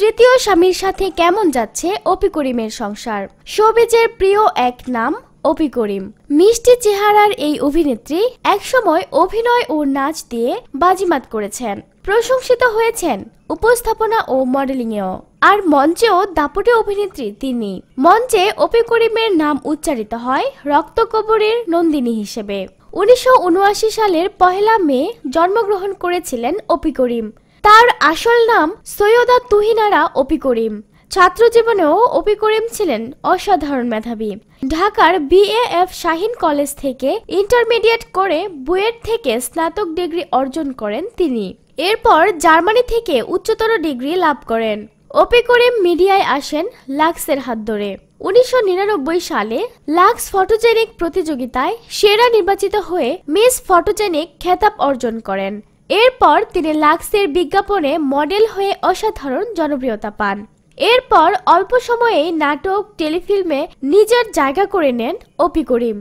তৃতীয় স্বামীর সাথে কেমন যাচ্ছে অপি করিমের সংসার? শোবিজের প্রিয় এক নাম, অপি করিম। মিষ্টি চেহারার এই অভিনেত্রী একসময় অভিনয় ও নাচ দিয়ে বাজিমাত করেছেন। প্রশংসিত হয়েছেন উপস্থাপনা ও মডেলিংয়েও। আর মঞ্চেও দাপটে অভিনেত্রী তিনি। মঞ্চে অপি করিমের নাম উচ্চারিত হয় রক্তকবরের নন্দিনী হিসেবে। উনিশশো উনআশি সালের পহেলা মে জন্মগ্রহণ করেছিলেন অপি করিম। তার আসল নাম সৈয়দা তুহিনারা অপি করিম ছাত্র জীবনেও অপি করিম ছিলেন অসাধারণ মেধাবী। ঢাকার বিএএফ শাহিন কলেজ থেকে ইন্টারমিডিয়েট করে বুয়েট থেকে স্নাতক ডিগ্রি অর্জন করেন তিনি। এরপর জার্মানি থেকে উচ্চতর ডিগ্রি লাভ করেন। অপি করিম মিডিয়ায় আসেন লাক্সের হাত ধরে। উনিশশো নিরানব্বই সালে লাক্স ফটোজেনিক প্রতিযোগিতায় সেরা নির্বাচিত হয়ে মিস ফটোজেনিক খেতাব অর্জন করেন। এরপর তিনি লাক্সের বিজ্ঞাপনে মডেল হয়ে অসাধারণ জনপ্রিয়তা পান। এরপর অল্প সময়েই নাটক, টেলিফিল্মে নিজের জায়গা করে নেন অপি করিম।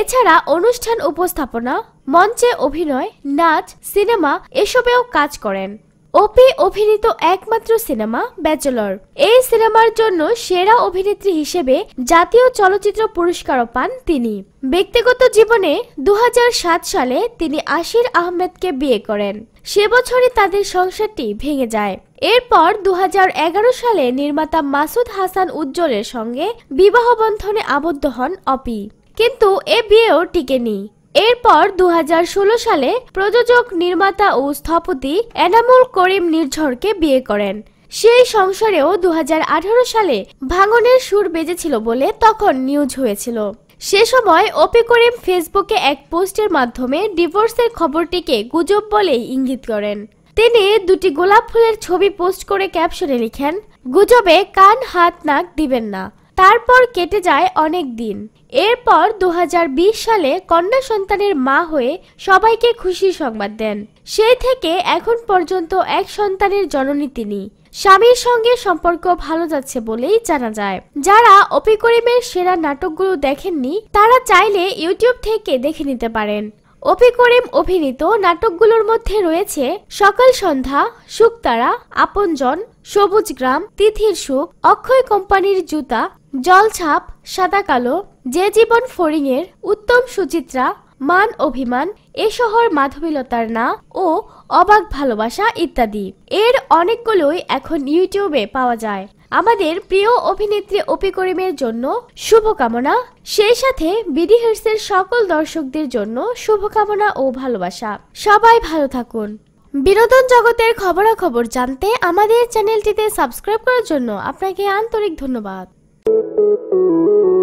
এছাড়া অনুষ্ঠান উপস্থাপনা, মঞ্চে অভিনয়, নাচ, সিনেমা এসবেও কাজ করেন। অপি অভিনীত একমাত্র সিনেমা ব্যাচেলর। এই সিনেমার জন্য সেরা অভিনেত্রী হিসেবে জাতীয় চলচ্চিত্র পুরস্কারও পান তিনি। ব্যক্তিগত জীবনে দু হাজার সাত সালে তিনি আশির আহমেদকে বিয়ে করেন। সে বছরই তাদের সংসারটি ভেঙে যায়। এরপর দু হাজার এগারো সালে নির্মাতা মাসুদ হাসান উজ্জ্বলের সঙ্গে বিবাহ বন্ধনে আবদ্ধ হন অপি। কিন্তু এ বিয়েও টিকেনি। এরপর দু হাজার ষোলো সালে প্রযোজক, নির্মাতা ও স্থপতি এনামুল করিম নির্ঝরকে বিয়ে করেন। সেই সংসারেও দু হাজার আঠারো সালে ভাঙনের সুর বেজেছিল বলে তখন নিউজ হয়েছিল। সে সময় অপি করিম ফেসবুকে এক পোস্টের মাধ্যমে ডিভোর্সের খবরটিকে গুজব বলেই ইঙ্গিত করেন। তিনি দুটি গোলাপ ফুলের ছবি পোস্ট করে ক্যাপশনে লিখেন, গুজবে কান, হাত, নাক দিবেন না। তারপর কেটে যায় অনেক দিন। এরপর দু হাজার বিশ সালে কন্যা সন্তানের মা হয়ে সবাইকে খুশি সংবাদ দেন। সেই থেকে এখন পর্যন্ত এক সন্তানের জননী তিনি। স্বামীর সঙ্গে সম্পর্ক ভালো যাচ্ছে বলেই জানা যায়। যারা অপি করিমের সেরা নাটকগুলো দেখেননি, তারা চাইলে ইউটিউব থেকে দেখে নিতে পারেন। অপি করিম অভিনীত নাটকগুলোর মধ্যে রয়েছে সকাল সন্ধ্যা, শুকতারা, আপনজন, সবুজ গ্রাম, তিথির সুখ, অক্ষয় কোম্পানির জুতা জলছাপ সাদা কালো, যে জীবন ফড়িংয়ের উত্তম সুচিত্রা, মান অভিমান, এ শহর মাধবীলতার না ও অবাক ভালোবাসা ইত্যাদি। এর অনেকগুলোই এখন ইউটিউবে পাওয়া যায়। আমাদের প্রিয় অভিনেত্রী অপি করিমের জন্য শুভকামনা। সেই সাথে বিডি হিটসের সকল দর্শকদের জন্য শুভকামনা ও ভালোবাসা। সবাই ভালো থাকুন। বিনোদন জগতের খবরাখবর জানতে আমাদের চ্যানেলটিতে সাবস্ক্রাইব করার জন্য আপনাকে আন্তরিক ধন্যবাদ। Música